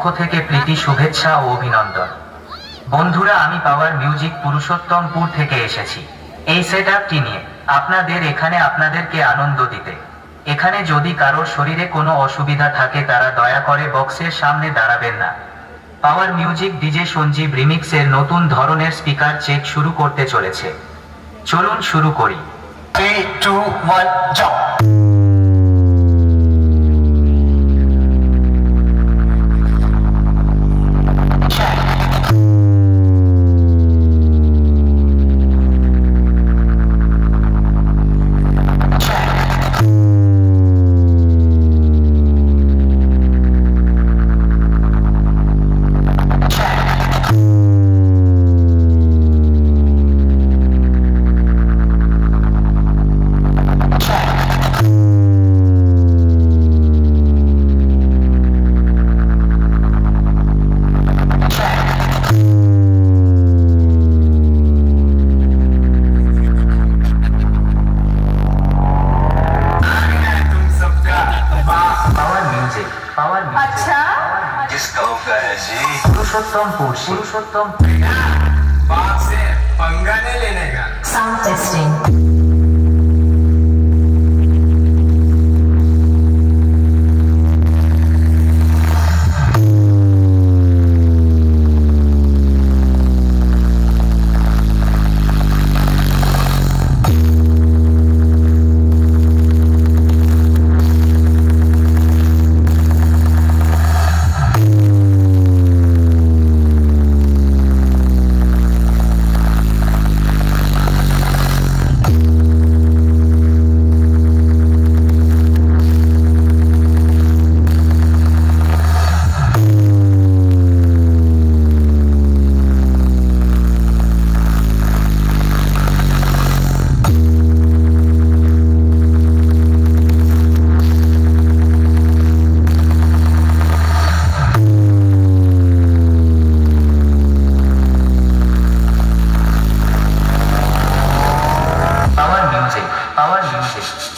পক্ষ থেকে প্রীতি শুভেচ্ছা ও অভিনন্দন। বন্ধুরা আমি পাওয়ার মিউজিক পুরুষোত্তমপুর থেকে এসেছি। এই সেট আপটি নিয়ে আপনাদের এখানে আপনাদেরকে আনন্দ দিতে। এখানে যদি কারোর শরীরে কোনো অসুবিধা থাকে তারা দয়া করে বক্সের সামনে দাঁড়াবেন না। পাওয়ার মিউজিক ডিজে সঞ্জীব রিমিক্সের নতুন ধরনের স্পিকার চেক শুরু করতে চলেছে। চলুন শুরু করি। Three, two, one, पावर भी अच्छा। किसका होता है जी। पुरुषोत्तम पुरुषोत्तम। बात से पंगा